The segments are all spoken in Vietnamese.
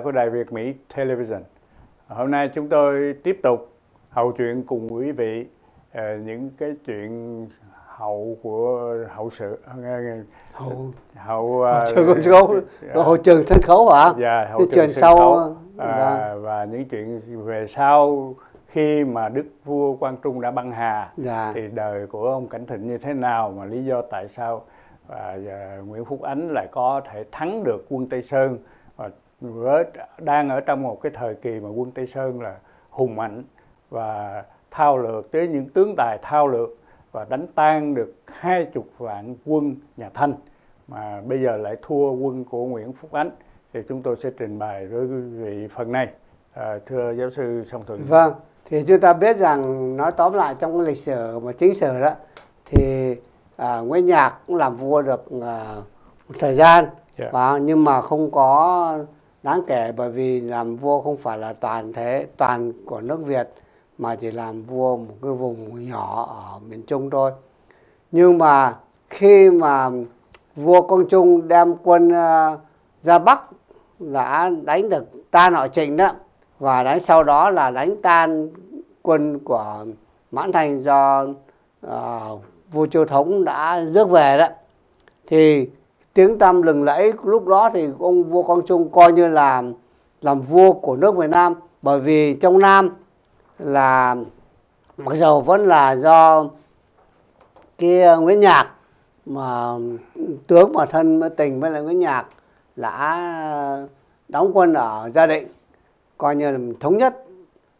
của Đài Việt Mỹ Television. Hôm nay chúng tôi tiếp tục hậu chuyện cùng quý vị uh, những cái chuyện hậu của hậu sự hậu hậu uh, trường sân khấu hậu trường sân khấu hả? Dạ, hậu trường, trường sau khấu. À, và những chuyện về sau khi mà đức vua Quang Trung đã băng hà dạ. thì đời của ông Cảnh Thịnh như thế nào mà lý do tại sao và, Nguyễn Phúc Ánh lại có thể thắng được quân Tây Sơn và đang ở trong một cái thời kỳ mà quân Tây Sơn là hùng mạnh và thao lược tới những tướng tài thao lược và đánh tan được hai chục vạn quân nhà Thanh mà bây giờ lại thua quân của Nguyễn Phúc Ánh thì chúng tôi sẽ trình bày với quý vị phần này à, thưa giáo sư Song Thuận. Vâng, thì chúng ta biết rằng nói tóm lại trong cái lịch sử mà chính sử đó thì à, Nguyễn Nhạc cũng làm vua được à, một thời gian yeah. Dạ. và nhưng mà không có đáng kể bởi vì làm vua không phải là toàn thế toàn của nước Việt mà chỉ làm vua một cái vùng nhỏ ở miền Trung thôi. Nhưng mà khi mà vua Công Trung đem quân uh, ra Bắc đã đánh được ta nội trịnh đó và đánh sau đó là đánh tan quân của mãn thành do uh, vua Chiêu Thống đã rước về đó thì tiếng tăm lừng lẫy lúc đó thì ông vua Quang Trung coi như là làm vua của nước Việt Nam. Bởi vì trong Nam là mặc dầu vẫn là do kia ờ, Nguyễn Nhạc mà tướng mà thân tình với lại Nguyễn Nhạc đã đóng quân ở gia định coi như là thống nhất.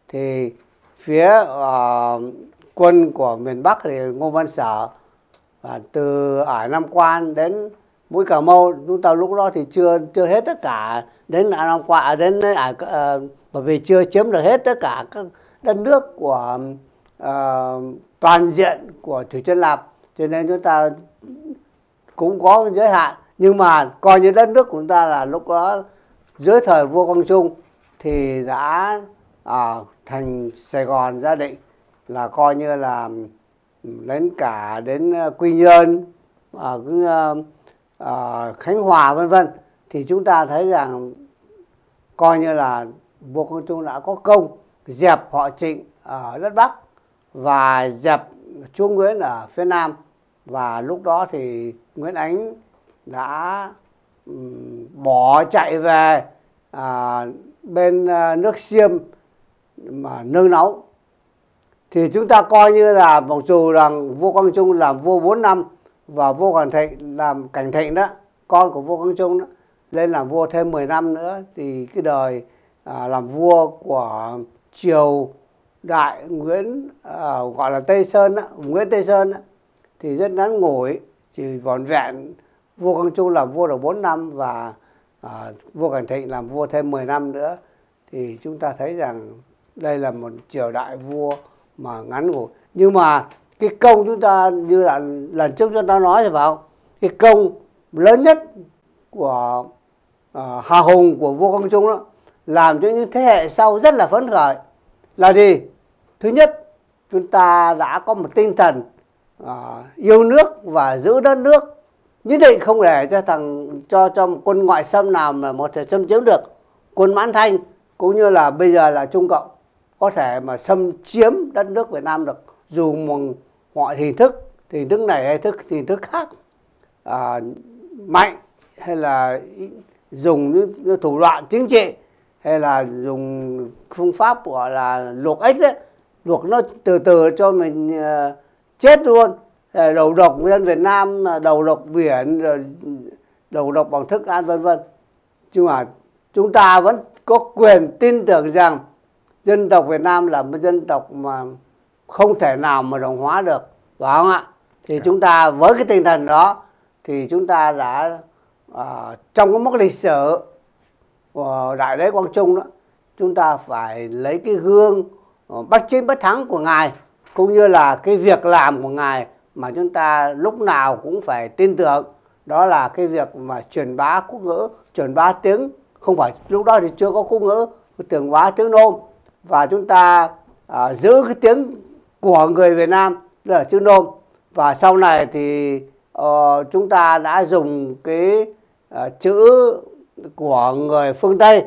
Thì phía uh, quân của miền Bắc thì Ngô Văn Sở và từ ở Nam Quan đến mũi Cà Mau chúng ta lúc đó thì chưa chưa hết tất cả đến năm qua đến ờ, à, à, bởi vì chưa chiếm được hết tất cả các đất nước của à, toàn diện của Thủy Chân Lạp. Cho nên chúng ta cũng có giới hạn. Nhưng mà coi như đất nước của chúng ta là lúc đó dưới thời vua Quang Trung thì đã à, thành Sài Gòn gia định là coi như là đến cả đến Quy Nhơn à, Ờ, Khánh Hòa vân vân thì chúng ta thấy rằng coi như là vua Quang Trung đã có công dẹp họ Trịnh ở đất Bắc và dẹp chúa Nguyễn ở phía Nam. Và lúc đó thì Nguyễn Ánh đã um, bỏ chạy về à, bên ờ, nước Xiêm mà nương náu. Thì chúng ta coi như là mặc dù rằng vua Quang Trung làm vua 4 năm và vua Cảnh Thịnh làm Cảnh Thịnh đó con của vua Quang Trung đó lên làm vua thêm 10 năm nữa. Thì cái đời à, làm vua của triều đại Nguyễn à, gọi là Tây Sơn đó, Nguyễn Tây Sơn đó, thì rất ngắn ngủi chỉ vòn vẹn. Vua Quang Trung làm vua được 4 năm và à, vua Cảnh Thịnh làm vua thêm 10 năm nữa. Thì chúng ta thấy rằng đây là một triều đại vua mà ngắn ngủi. Nhưng mà cái công chúng ta như là lần trước chúng ta nói rồi phải không? Cái công lớn nhất của uh, hà hùng của vua quang trung đó làm cho những thế hệ sau rất là phấn khởi. Là gì? Thứ nhất chúng ta đã có một tinh thần uh, yêu nước và giữ đất nước. Nhất định không để cho thằng cho cho một quân ngoại xâm nào mà một thể xâm chiếm được. Quân mãn thanh cũng như là bây giờ là trung cộng có thể mà xâm chiếm đất nước Việt Nam được dù một mọi hình thức hình thức này hay thức hình thức khác. À, mạnh hay là dùng những, thủ đoạn chính trị hay là dùng phương pháp gọi là luộc ếch đấy luộc nó từ từ cho mình uh, chết luôn. Đầu độc dân Việt Nam ờ, đầu độc biển rồi đầu độc bằng thức ăn vân vân. Nhưng mà chúng ta vẫn có quyền tin tưởng rằng dân tộc Việt Nam là một dân tộc mà không thể nào mà đồng hóa được phải không ạ thì yeah. Dạ. chúng ta với cái tinh thần đó thì chúng ta đã uh, trong cái mốc lịch sử của đại đế Quang Trung đó chúng ta phải lấy cái gương uh, bất chiến bất thắng của ngài cũng như là cái việc làm của ngài mà chúng ta lúc nào cũng phải tin tưởng đó là cái việc mà truyền bá quốc ngữ truyền bá tiếng không phải lúc đó thì chưa có quốc ngữ truyền bá tiếng nôm và chúng ta à, giữ cái tiếng của người Việt Nam là chữ nôm. Và sau này thì uh, chúng ta đã dùng cái uh, chữ của người phương Tây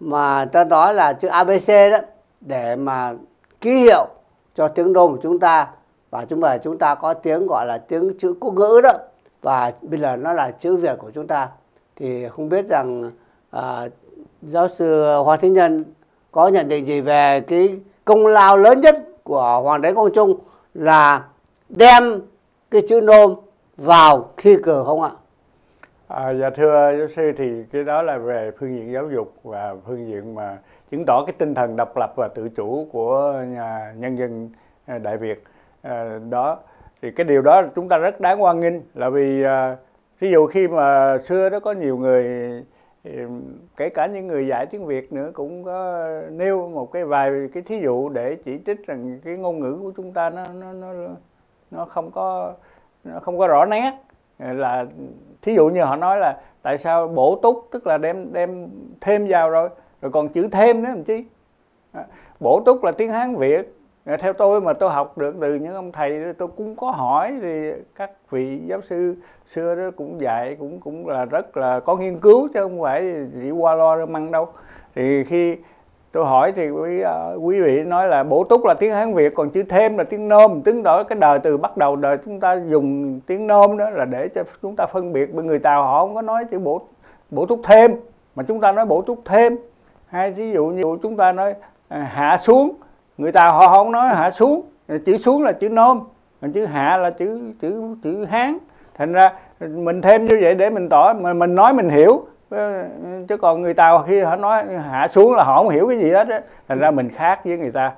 mà ta nói là chữ ABC đó để mà ký hiệu cho tiếng Đô của chúng ta. Và chúng ta chúng ta có tiếng gọi là tiếng chữ quốc ngữ đó. Và bây giờ nó là chữ Việt của chúng ta. Thì không biết rằng à, giáo sư Hoa Thế Nhân có nhận định gì về cái công lao lớn nhất của Hoàng đế Quang Trung? Là đem cái chữ nôm vào thi cử không ạ? À, dạ thưa giáo sư thì cái đó là về phương diện giáo dục và phương diện mà chứng tỏ cái tinh thần độc lập và tự chủ của nhà nhân dân à, Đại Việt à, đó thì cái điều đó chúng ta rất đáng hoan nghênh là vì à, ví dụ khi mà xưa đó có nhiều người kể cả những người dạy tiếng Việt nữa cũng có nêu một cái vài cái thí dụ để chỉ trích rằng cái ngôn ngữ của chúng ta nó nó nó nó không có, nó không có rõ nét. Là thí dụ như họ nói là tại sao bổ túc, tức là đem đem thêm vào rồi rồi còn chữ thêm nữa làm chi? Bổ túc là tiếng hán việt. Ờ, theo tôi mà tôi học được từ những ông thầy tôi cũng có hỏi thì các vị giáo sư xưa đó cũng dạy cũng cũng là rất là có nghiên cứu chứ không phải chỉ qua lo măng đâu. Thì khi tôi hỏi thì quý uh, quý vị nói là bổ túc là tiếng hán việt còn chữ thêm là tiếng nôm tiếng đổi cái đời từ bắt đầu đời chúng ta dùng tiếng nôm đó là để cho chúng ta phân biệt bởi người tàu họ không có nói chữ bổ bổ túc thêm mà chúng ta nói bổ túc thêm. Hay ví dụ như chúng ta nói ờ, hạ xuống người ta họ không nói hạ xuống. Chữ xuống là chữ nôm, còn chữ hạ là chữ chữ chữ hán. Thành ra mình thêm như vậy để mình tỏ, mà mình nói mình hiểu. Ờ, chứ còn người tàu khi họ nói hạ xuống là họ không hiểu cái gì hết á. Thành ra mình khác với người ta.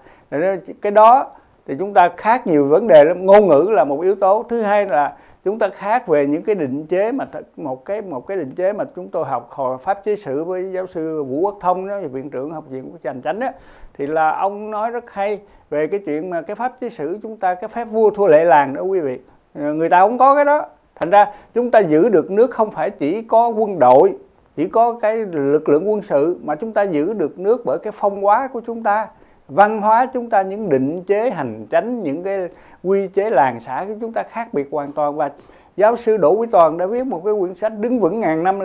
Cái đó thì chúng ta khác nhiều vấn đề lắm. Ngôn ngữ là một yếu tố. Thứ hai là chúng ta khác về những cái định chế mà một cái một cái định chế mà chúng tôi học hồi pháp chế sử với giáo sư Vũ Quốc Thông đó, viện trưởng học viện của trần Chánh đó thì là ông nói rất hay về cái chuyện mà cái pháp chế sử chúng ta, cái phép vua thua lệ làng đó quý vị. Ờ, người ta không có cái đó. Thành ra chúng ta giữ được nước không phải chỉ có quân đội, chỉ có cái lực lượng quân sự, mà chúng ta giữ được nước bởi cái phong hóa của chúng ta văn hóa chúng ta, những định chế, hành tránh những cái quy chế làng xã của chúng ta khác biệt hoàn toàn. Và giáo sư Đỗ Quý Toàn đã viết một cái quyển sách đứng vững ngàn năm,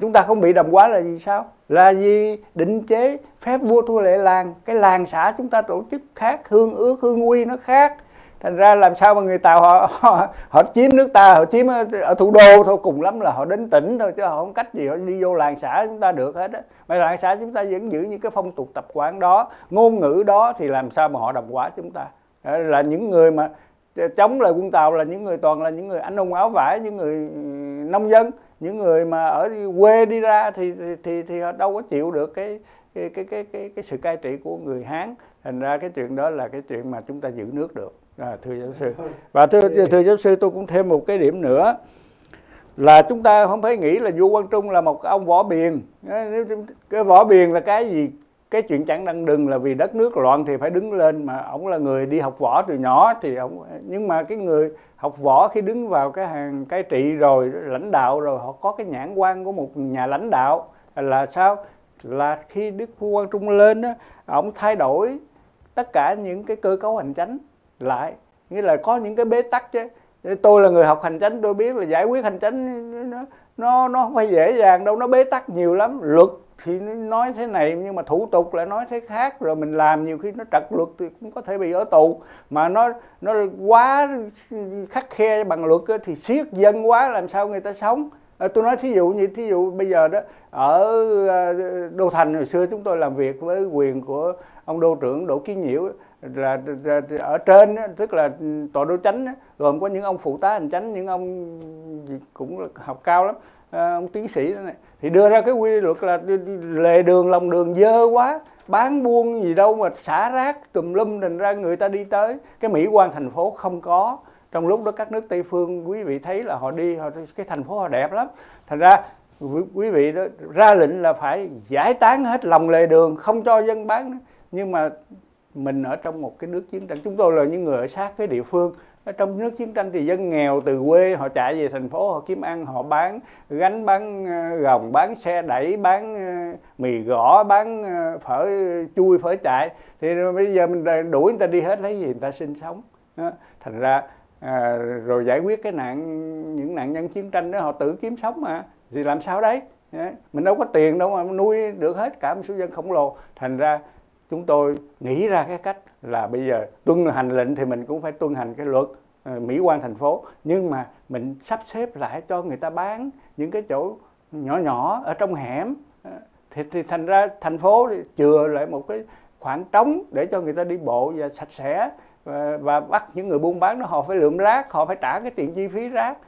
chúng ta không bị đồng hóa là gì sao? Là gì định chế phép vua thua lệ làng. Cái làng xã chúng ta tổ chức khác, hương ước, hương quy nó khác thành ra làm sao mà người tàu họ họ, họ chiếm nước ta họ chiếm ở, ở thủ đô thôi cùng lắm là họ đến tỉnh thôi chứ họ không cách gì họ đi vô làng xã chúng ta được hết á. Mà làng xã chúng ta vẫn giữ những cái phong tục tập quán đó ngôn ngữ đó thì làm sao mà họ đồng hóa chúng ta? Là những người mà chống lại quân tàu là những người toàn là những người anh hùng áo vải những người ừ, nông dân những người mà ở quê đi ra thì thì thì, thì họ đâu có chịu được cái cái cái cái cái, cái sự cai trị của người Hán. Thành ra cái chuyện đó là cái chuyện mà chúng ta giữ nước được à, thưa giáo sư. Và thưa thưa giáo sư tôi cũng thêm một cái điểm nữa là chúng ta không phải nghĩ là vua Quang Trung là một ông võ biền. Cái võ biền là cái gì? Cái chuyện chẳng đăng đừng là vì đất nước loạn thì phải đứng lên mà ông là người đi học võ từ nhỏ thì ông nhưng mà cái người học võ khi đứng vào cái hàng cai trị rồi lãnh đạo rồi họ có cái nhãn quan của một nhà lãnh đạo là sao? Là khi đức vua quang trung lên đó ông thay đổi tất cả những cái cơ cấu hành chánh lại. Nghĩa là có những cái bế tắc chứ. Tôi là người học hành chánh tôi biết là giải quyết hành chánh nó nó nó không phải dễ dàng đâu nó bế tắc nhiều lắm. Luật thì nói thế này nhưng mà thủ tục lại nói thế khác. Rồi mình làm nhiều khi nó trật luật thì cũng có thể bị ở tù. Mà nó nó quá khắc khe bằng luật thì siết dân quá làm sao người ta sống? À, tôi nói thí dụ như thí dụ bây giờ đó ở à, đô thành hồi xưa chúng tôi làm việc với quyền của ông đô trưởng đỗ kiến nhiễu là, ở trên tức là tòa đô chánh gồm có những ông phụ tá hành chánh những ông cũng học cao lắm à, ông tiến sĩ đó này. Thì đưa ra cái quy luật là lề đường lòng đường dơ quá bán buôn gì đâu mà xả rác tùm lum thành ra người ta đi tới. Cái mỹ quan thành phố không có. Trong lúc đó các nước tây phương quý vị thấy là họ đi họ cái thành phố họ đẹp lắm. Thành ra quý vị đó ra lệnh là phải giải tán hết lòng lề đường không cho dân bán nhưng mà mình ở trong một cái nước chiến tranh. Chúng tôi là những người ở sát cái địa phương. Ở trong nước chiến tranh thì dân nghèo từ quê họ chạy về thành phố họ kiếm ăn họ bán gánh bán ờ, gồng bán xe đẩy bán ờ, mì gõ bán ờ, phở chui phở chạy. Thì bây giờ mình đuổi người ta đi hết lấy gì người ta sinh sống. Thành ra à, rồi giải quyết cái nạn những nạn nhân chiến tranh đó họ tự kiếm sống mà. Thì làm sao đấy? Mình đâu có tiền đâu mà nuôi được hết cả một số dân khổng lồ. Thành ra chúng tôi nghĩ ra cái cách là bây giờ tuân hành lệnh thì mình cũng phải tuân hành cái luật ờ, mỹ quan thành phố. Nhưng mà mình sắp xếp lại cho người ta bán những cái chỗ nhỏ nhỏ ở trong hẻm ờ, thì, thì thành ra thành phố chừa lại một cái khoảng trống để cho người ta đi bộ và sạch sẽ và, và bắt những người buôn bán đó họ phải lượm rác họ phải trả cái tiền chi phí rác.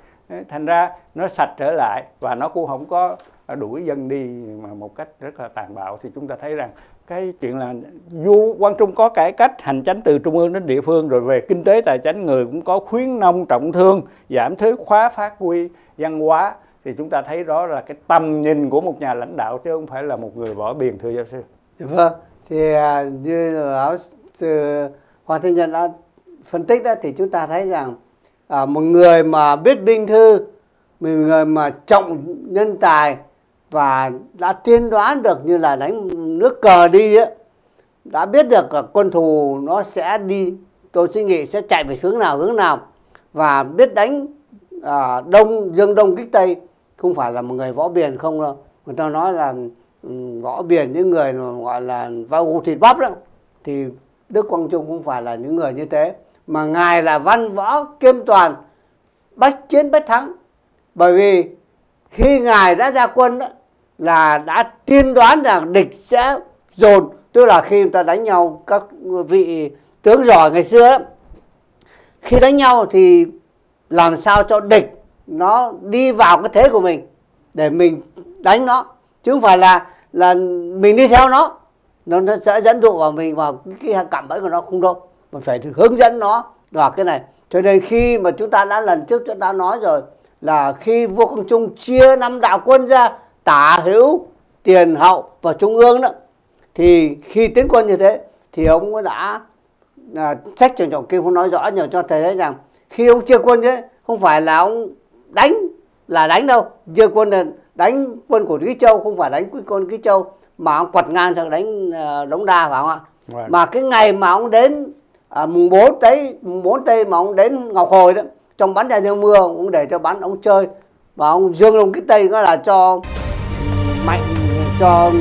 Thành ra nó sạch trở lại và nó cũng không có đuổi dân đi mà một cách rất là tàn bạo. Thì chúng ta thấy rằng cái chuyện là vua quang trung có cải cách hành chánh từ trung ương đến địa phương rồi về kinh tế tài chính người cũng có khuyến nông trọng thương giảm thuế khóa phát huy văn hóa. Thì chúng ta thấy đó là cái tầm nhìn của một nhà lãnh đạo chứ không phải là một người bỏ biền thưa giáo sư. Vâng thì à, như lão sư hoàng thiên nhân đã phân tích đó thì chúng ta thấy rằng à, một người mà biết binh thư một người mà trọng nhân tài và đã tiên đoán được như là đánh nước cờ đi ấy, đã biết được là quân thù nó sẽ đi tôi suy nghĩ sẽ chạy về hướng nào hướng nào. Và biết đánh à, đông dương đông kích tây không phải là một người võ biển không đâu. Người ta nói là um, võ biển những người gọi là vào gù thịt bắp đó thì đức quang trung không phải là những người như thế. Mà ngài là văn võ kiêm toàn bách chiến bách thắng. Bởi vì khi ngài đã ra quân đó, là đã tiên đoán rằng địch sẽ dồn tức là khi người ta đánh nhau các vị tướng giỏi ngày xưa đó, khi đánh nhau thì làm sao cho địch nó đi vào cái thế của mình để mình đánh nó chứ không phải là là mình đi theo nó. Nó, nó sẽ dẫn dụ vào mình vào cái cảm bẫy của nó không đâu mình phải hướng dẫn nó. Vào cái này cho nên khi mà chúng ta đã lần trước chúng ta nói rồi là khi vua công trung chia năm đạo quân ra tả hữu tiền hậu và trung ương đó thì khi tiến quân như thế thì ông đã à, sách trường trọng kim không nói rõ nhiều cho thầy thấy rằng khi ông chia quân thế không phải là ông đánh là đánh đâu chia quân là đánh quân của Ký Châu không phải đánh quân Ký Châu mà ông quật ngang sang đánh uh, Đống Đa phải không ạ? Right. Vâng. Mà cái ngày mà ông đến à, mùng 4 tây mùng 4 tây mà ông đến Ngọc Hồi đó trong bắn ra mưa ông để cho bắn ông chơi và ông dương ông cái tây nó là cho mạnh cho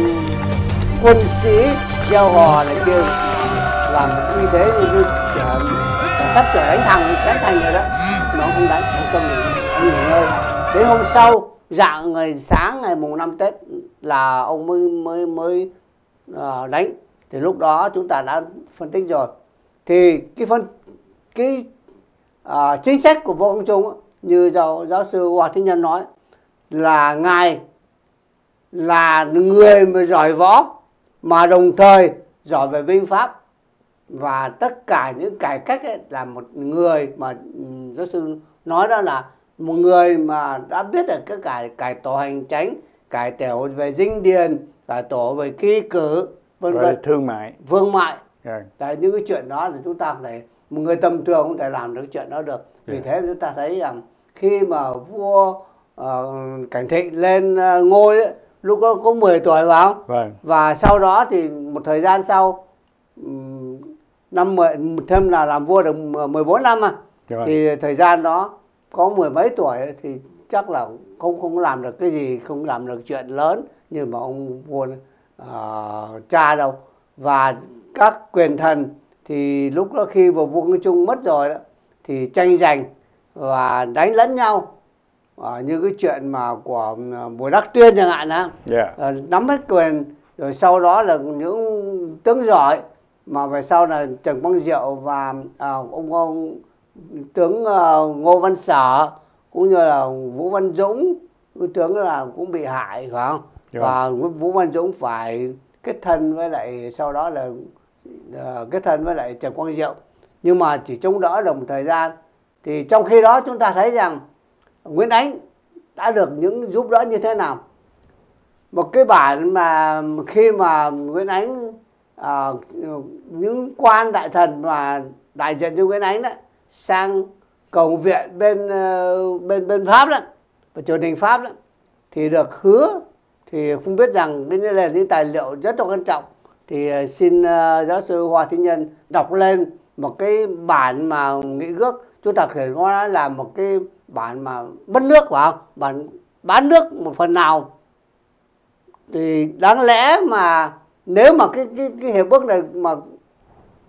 quân sĩ gieo hò này kia làm uy thế như, như ờ, sắp trở đánh thằng đánh thành rồi đó. Nó không đánh ông cho nghỉ anh nghỉ ngơi. Đến hôm sau dạng ngày sáng ngày mùng năm tết là ông mới mới mới uh, đánh. Thì lúc đó chúng ta đã phân tích rồi. Thì cái phân cái uh, chính sách của võ công trung như giáo giáo sư Hoàng thế Nhân nói là ngài là người mà giỏi võ mà đồng thời giỏi về binh pháp. Và tất cả những cải cách ấy là một người mà giáo sư nói đó là một người mà đã biết được cái cải cải tổ hành tránh cải tổ về dinh điền cải tổ về ký cử vân vân. thương mại. Vương mại. Yeah. tại những cái chuyện đó thì chúng ta phải một người tầm thường không thể làm được chuyện đó được. Vì yeah. thế chúng ta thấy rằng khi mà vua uh, cảnh thịnh lên uh, ngôi ấy, lúc đó có 10 tuổi phải không vâng. và sau đó thì một thời gian sau năm mười thêm là làm vua được 14 năm mà vâng. thì thời gian đó có mười mấy tuổi thì chắc là không không làm được cái gì không làm được chuyện lớn như mà ông vua uh, cha đâu và các quyền thần thì lúc đó khi vào vua Ngân Trung mất rồi đó thì tranh giành và đánh lẫn nhau à, như cái chuyện mà của ờ, Bùi Đắc Tuyên chẳng hạn á yeah. à, nắm hết quyền rồi sau đó là những tướng giỏi mà về sau là Trần Quang Diệu và à, ông ông tướng uh, Ngô Văn Sở cũng như là Vũ Văn Dũng tướng là cũng bị hại phải không yeah. và Vũ Văn Dũng phải kết thân với lại sau đó là uh, kết thân với lại Trần Quang Diệu nhưng mà chỉ chống đỡ được một thời gian thì trong khi đó chúng ta thấy rằng Nguyễn Ánh đã được những giúp đỡ như thế nào? Một cái bản mà khi mà Nguyễn Ánh à, những quan đại thần mà đại diện cho Nguyễn Ánh đó sang cầu viện bên ờ, bên bên Pháp đó và triều đình Pháp đó thì được hứa thì không biết rằng cái này là những tài liệu rất là quan trọng. Thì ờ, xin uh, giáo sư Hoa Thiên Nhân đọc lên một cái bản mà nghị ước chúng ta có thể nói là một cái bạn mà mất nước phải không? Bán nước một phần nào? Thì đáng lẽ mà nếu mà cái cái cái hiệp ước này mà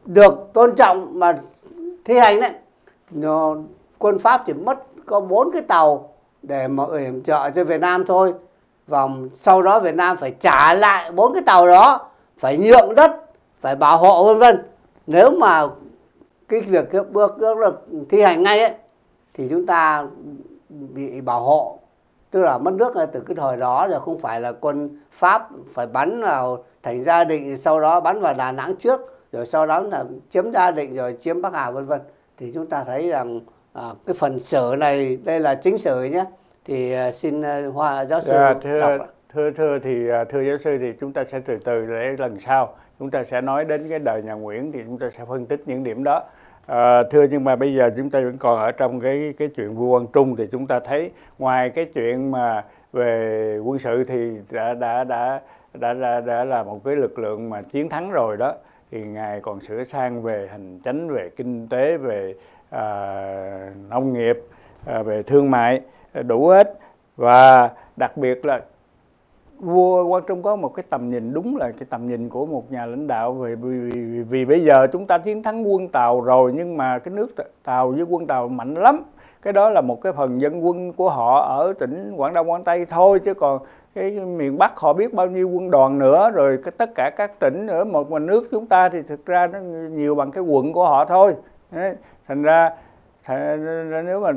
được tôn trọng mà thi hành đấy nó, quân pháp chỉ mất có bốn cái tàu để mà yểm trợ cho Việt Nam thôi. Và sau đó Việt Nam phải trả lại bốn cái tàu đó phải nhượng đất phải bảo hộ vân vân. Nếu mà cái việc hiệp ước được thi hành ngay ấy thì chúng ta bị bảo hộ. Tức là mất nước từ cái thời đó rồi không phải là quân pháp phải bắn vào thành gia định sau đó bắn vào đà nẵng trước rồi sau đó là chiếm gia định rồi chiếm bắc hà vân vân. Thì chúng ta thấy rằng à, cái phần sử này đây là chính sử nhé. Thì uh, xin uh, hoa giáo sư à, thưa, đọc. thưa thưa thì uh, thưa giáo sư thì chúng ta sẽ từ từ để lần sau. Chúng ta sẽ nói đến cái đời nhà Nguyễn thì chúng ta sẽ phân tích những điểm đó À, thưa nhưng mà bây giờ chúng ta vẫn còn ở trong cái cái chuyện vua Quang Trung thì chúng ta thấy ngoài cái chuyện mà về quân sự thì đã đã đã đã đã, đã là một cái lực lượng mà chiến thắng rồi đó. Thì ngài còn sửa sang về hành chánh về kinh tế về à, nông nghiệp à, về thương mại đủ hết. Và đặc biệt là vua Quang Trung có một cái tầm nhìn đúng là cái tầm nhìn của một nhà lãnh đạo vì, vì, vì, vì bây giờ chúng ta chiến thắng quân Tàu rồi nhưng mà cái nước Tàu với quân Tàu mạnh lắm cái đó là một cái phần dân quân của họ ở tỉnh Quảng Đông Quảng Tây thôi chứ còn cái miền Bắc họ biết bao nhiêu quân đoàn nữa rồi cái, tất cả các tỉnh ở một mình nước chúng ta thì thực ra nó nhiều bằng cái quận của họ thôi Đấy. thành ra nếu mà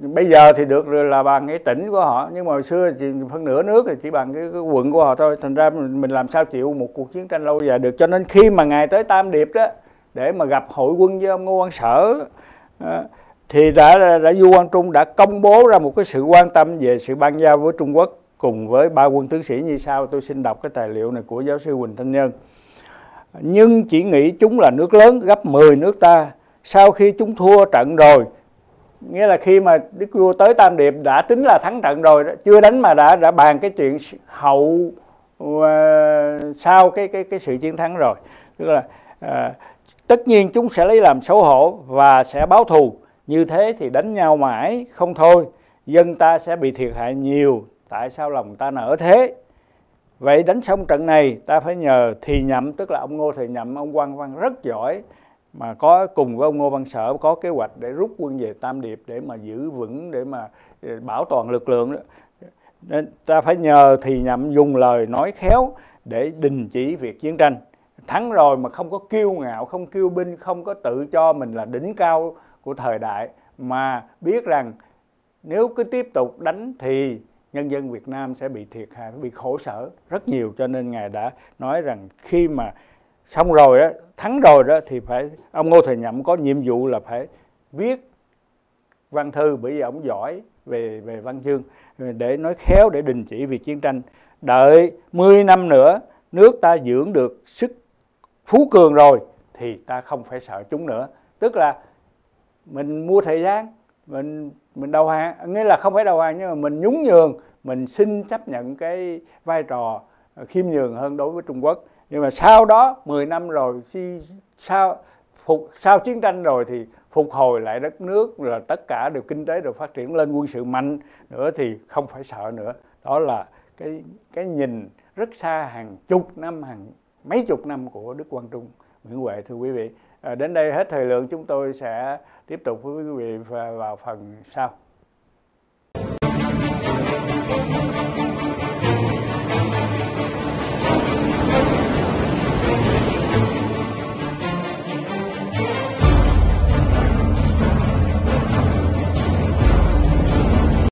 bây giờ thì được là bằng cái tỉnh của họ nhưng mà hồi xưa thì phân nửa nước thì chỉ bằng cái, cái quận của họ thôi. Thành ra mình làm sao chịu một cuộc chiến tranh lâu dài được. Cho nên khi mà ngài tới Tam Điệp đó để mà gặp hội quân với ông Ngô Văn Sở thì đã đã du Quang Trung đã công bố ra một cái sự quan tâm về sự ban giao với Trung Quốc cùng với ba quân tướng sĩ như sau. Tôi xin đọc cái tài liệu này của giáo sư Quỳnh Thanh Nhân. Nhưng chỉ nghĩ chúng là nước lớn gấp 10 nước ta sau khi chúng thua trận rồi nghĩa là khi mà đức vua tới tam điệp đã tính là thắng trận rồi đó chưa đánh mà đã đã bàn cái chuyện hậu uh, sau cái cái cái sự chiến thắng rồi. Tức là uh, tất nhiên chúng sẽ lấy làm xấu hổ và sẽ báo thù. Như thế thì đánh nhau mãi không thôi dân ta sẽ bị thiệt hại nhiều. Tại sao lòng ta nở thế? Vậy đánh xong trận này ta phải nhờ thì nhậm tức là ông ngô thì nhậm ông quan văn rất giỏi mà có cùng với ông Ngô Văn Sở có kế hoạch để rút quân về Tam Điệp để mà giữ vững, để mà ờ, bảo toàn lực lượng đó. Nên ta phải nhờ thì nhậm dùng lời nói khéo để đình chỉ việc chiến tranh thắng rồi mà không có kiêu ngạo, không kiêu binh, không có tự cho mình là đỉnh cao của thời đại, mà biết rằng nếu cứ tiếp tục đánh thì nhân dân Việt Nam sẽ bị thiệt hại, bị khổ sở rất nhiều cho nên ngài đã nói rằng khi mà xong rồi đó, thắng rồi đó thì phải, ông Ngô Thời Nhậm có nhiệm vụ là phải viết văn thư, bởi vì ông giỏi về về văn chương, để nói khéo, để đình chỉ việc chiến tranh. Đợi 10 năm nữa, nước ta dưỡng được sức phú cường rồi, thì ta không phải sợ chúng nữa. Tức là mình mua thời gian, mình mình đầu hàng, nghĩa là không phải đầu hàng, nhưng mà mình nhún nhường, mình xin chấp nhận cái vai trò khiêm nhường hơn đối với Trung Quốc nhưng mà sau đó 10 năm rồi khi sau phục sau chiến tranh rồi thì phục hồi lại đất nước là tất cả đều kinh tế đều phát triển lên quân sự mạnh nữa thì không phải sợ nữa. Đó là cái cái nhìn rất xa hàng chục năm hàng mấy chục năm của Đức Quang Trung Nguyễn Huệ thưa quý vị. À, đến đây hết thời lượng chúng tôi sẽ tiếp tục với quý vị vào phần sau.